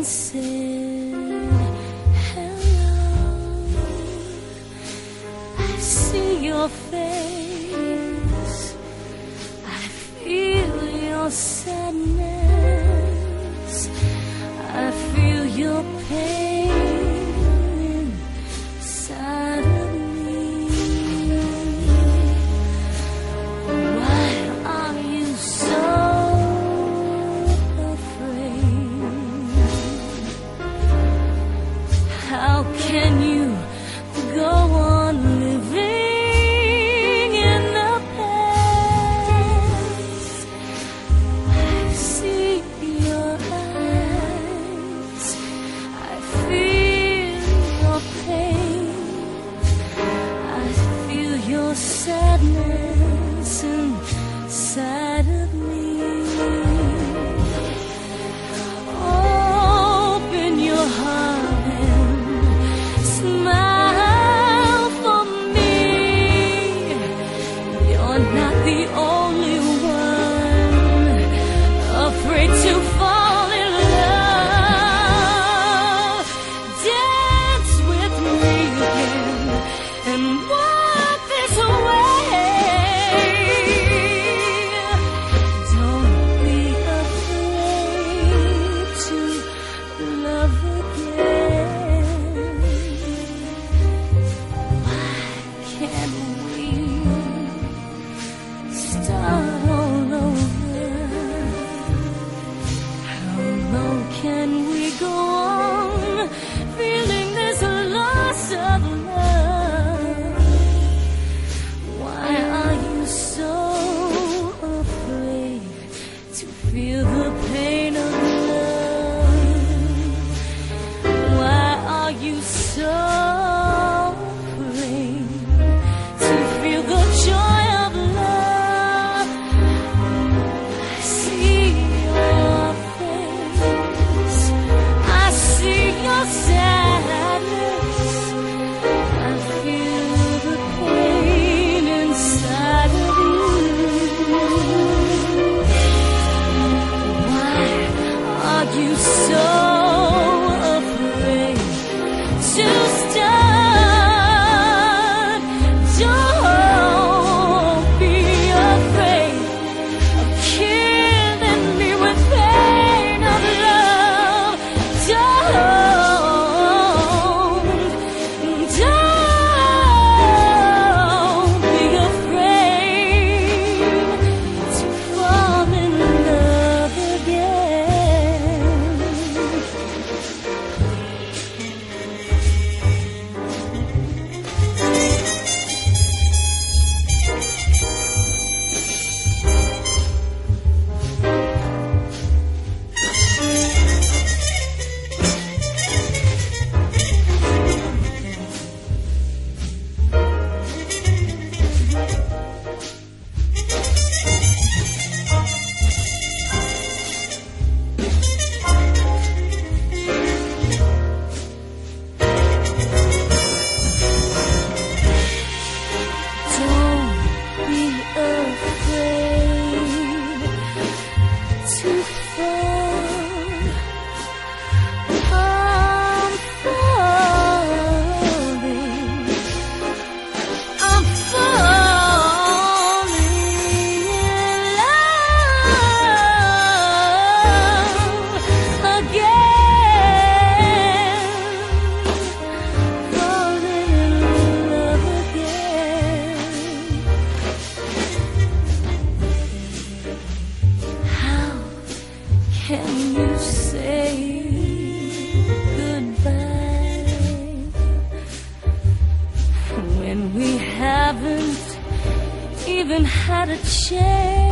and hello. I see your face, I feel your sadness. can you go on living in the past? I see your eyes, I feel your pain, I feel your sadness inside of me. to feel the pain of love. Why are you so? truth. even had a chance.